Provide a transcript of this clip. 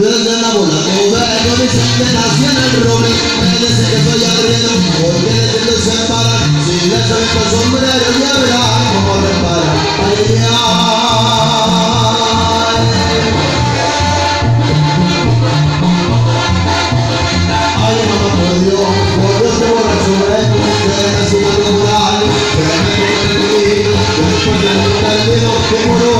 desde la bola que dicen que nací en el roble me dicen que soy arriero porque de que se paran si les visto sombrero ya verán cómo reparan ay, ay, ay. Mamá por Dios por Dios te borra sobre que me siga natural. Que me quede que después de nunca olvido que murió